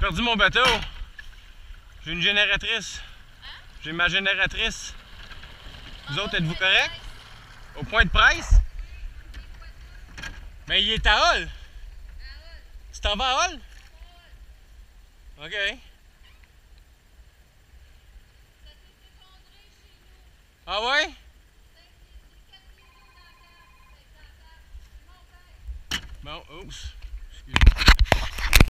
J'ai perdu mon bateau. J'ai une génératrice. J'ai ma génératrice. Vous autres, êtes-vous corrects? Au point de presse? Mais il est à Hall. Tu t'en vas à Hall? OK. Ah ouais? Bon, oups. Excusez.